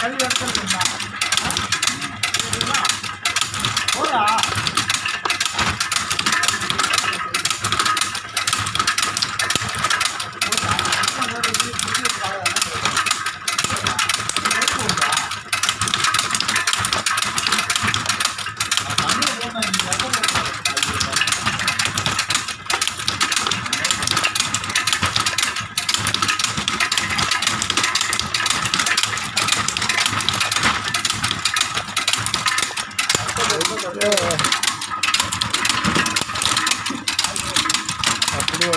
கழிவு கழிவு அப்படியே